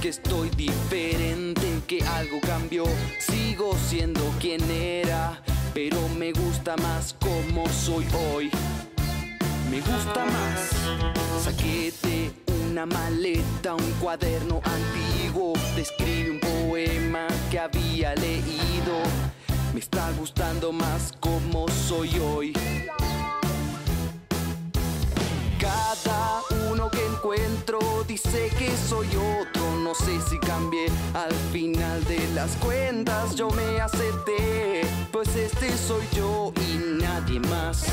que estoy diferente, que algo cambió. Sigo siendo quien era, pero me gusta más como soy hoy. Me gusta más. Saqué de una maleta un cuaderno antiguo. Describe un poema que había leído. Me está gustando más como soy hoy. Dice que soy otro. No sé si cambié al final de las cuentas. Yo me acepté, pues este soy yo y nadie más.